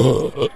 呃呃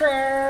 Claire.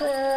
Uh,